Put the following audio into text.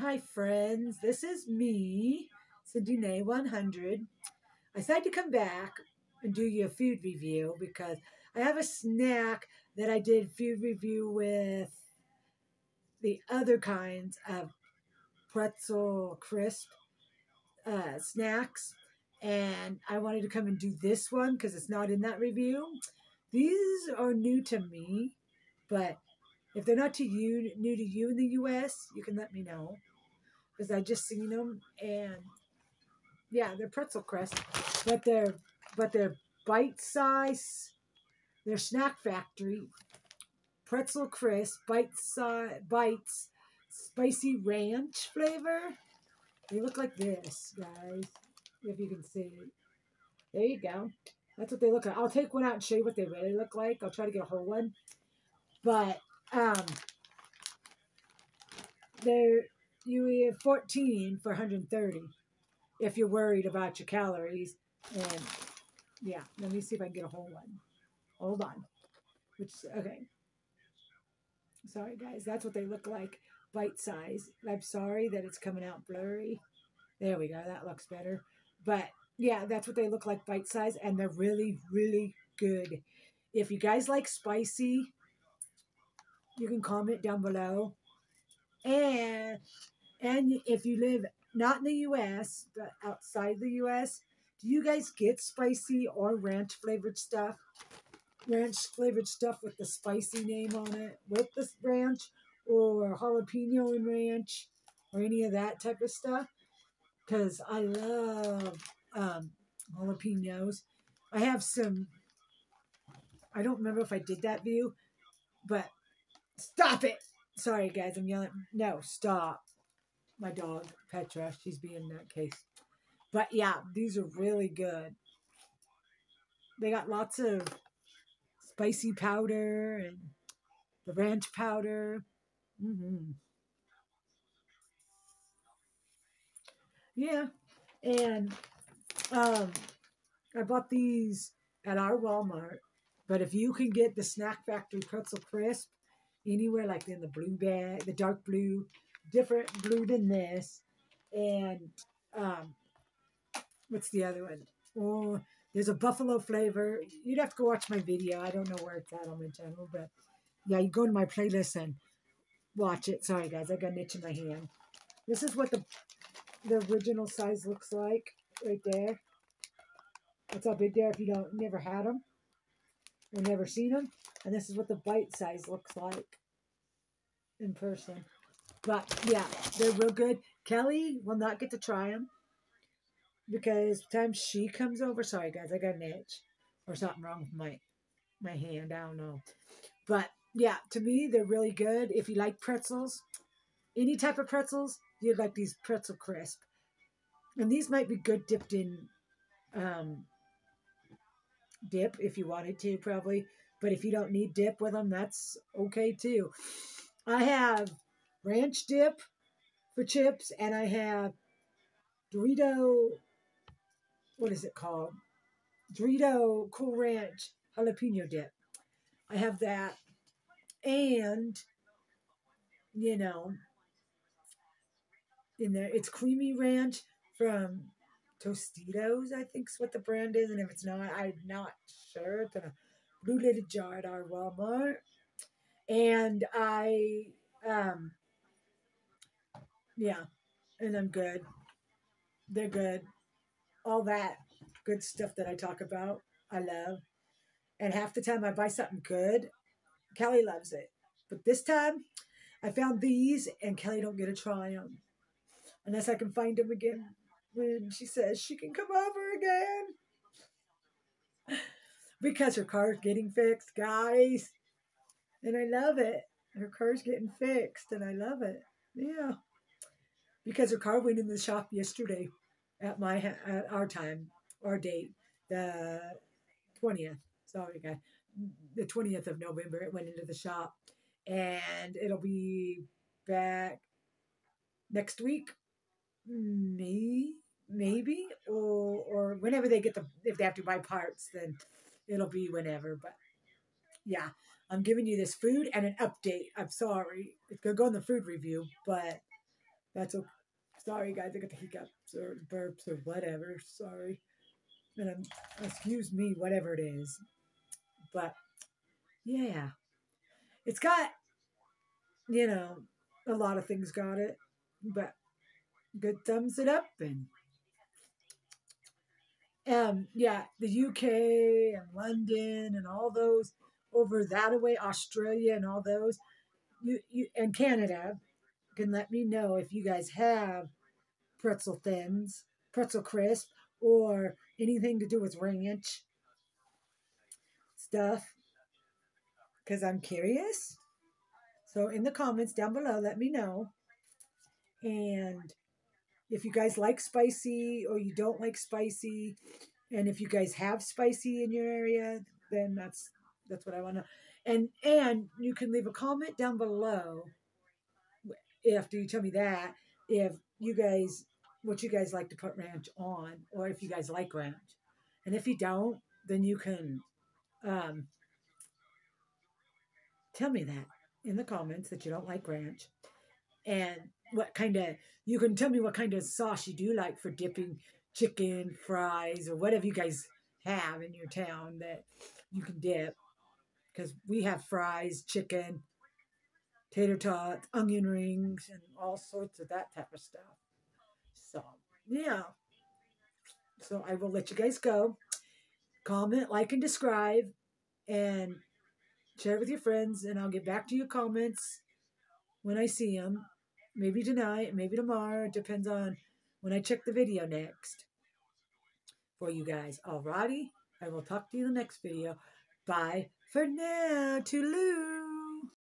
Hi, friends. This is me, Cindy Nay 100. I decided to come back and do you a food review because I have a snack that I did food review with the other kinds of pretzel crisp uh, snacks. And I wanted to come and do this one because it's not in that review. These are new to me, but if they're not to you, new to you in the U.S., you can let me know because I just seen them and yeah, they're pretzel crust, but they're but they're bite size. They're snack factory pretzel crisp bite size bites spicy ranch flavor. They look like this, guys. If you can see. There you go. That's what they look like. I'll take one out and show you what they really look like. I'll try to get a whole one. But um, they're you eat 14 for 130 if you're worried about your calories. And yeah, let me see if I can get a whole one. Hold on. Which okay. Sorry guys, that's what they look like. Bite size. I'm sorry that it's coming out blurry. There we go. That looks better. But yeah, that's what they look like bite size and they're really, really good. If you guys like spicy, you can comment down below. And and if you live not in the US, but outside the US, do you guys get spicy or ranch flavored stuff? Ranch flavored stuff with the spicy name on it with the ranch or jalapeno and ranch or any of that type of stuff? Because I love um, jalapenos. I have some, I don't remember if I did that view, but Stop it! Sorry, guys, I'm yelling. No, stop. My dog, Petra, she's being that case. But yeah, these are really good. They got lots of spicy powder and the ranch powder. Mm-hmm. Yeah, and um, I bought these at our Walmart. But if you can get the Snack Factory Pretzel Crisp, anywhere like in the blue bag, the dark blue, different blue than this. And um, what's the other one? Oh, there's a buffalo flavor. You'd have to go watch my video. I don't know where it's at on my channel, but yeah, you go to my playlist and watch it. Sorry, guys, I got an itch in my hand. This is what the the original size looks like right there. That's how big they are if you don't never had them or never seen them. And this is what the bite size looks like in person. But yeah, they're real good. Kelly will not get to try them because the time she comes over, sorry guys, I got an itch or something wrong with my my hand. I don't know. But yeah, to me, they're really good. If you like pretzels, any type of pretzels, you'd like these pretzel crisp. And these might be good dipped in um, dip if you wanted to, probably. But if you don't need dip with them, that's okay too. I have ranch dip for chips, and I have Dorito. What is it called? Dorito Cool Ranch jalapeno dip. I have that, and you know, in there it's creamy ranch from Tostitos. I think is what the brand is, and if it's not, I'm not sure. It's a blue little jar at our Walmart. And I, um, yeah, and I'm good. They're good. All that good stuff that I talk about, I love. And half the time I buy something good, Kelly loves it. But this time, I found these, and Kelly don't get to try them unless I can find them again when she says she can come over again because her car's getting fixed, guys. And I love it. Her car's getting fixed, and I love it. Yeah. Because her car went in the shop yesterday at my at our time, our date, the 20th. Sorry. The 20th of November, it went into the shop. And it'll be back next week. maybe, maybe, or, or whenever they get the, if they have to buy parts, then it'll be whenever. But yeah, I'm giving you this food and an update. I'm sorry. It's to go in the food review, but That's okay. Sorry, guys, I got the hiccups or burps or whatever. Sorry. And um, excuse me, whatever it is. But yeah, it's got, you know, a lot of things got it, but good thumbs it up and um yeah the uk and london and all those over that away australia and all those you, you and canada can let me know if you guys have pretzel thins pretzel crisp or anything to do with ranch stuff. Because i'm curious. So in the comments down below let me know. And if you guys like spicy or you don't like spicy, and if you guys have spicy in your area, then that's that's what I want to. And and you can leave a comment down below. After you tell me that if you guys what you guys like to put ranch on, or if you guys like ranch, and if you don't, then you can um, tell me that in the comments that you don't like ranch, and what kind of you can tell me what kind of sauce you do like for dipping chicken fries or whatever you guys have in your town that you can dip. Because we have fries chicken tater tots onion rings and all sorts of that type of stuff so yeah so i will let you guys go comment like and describe and share with your friends and i'll get back to your comments when i see them Maybe tonight, maybe tomorrow. It depends on when I check the video next for you guys. Alrighty, I will talk to you in the next video. Bye for now. Toodaloo.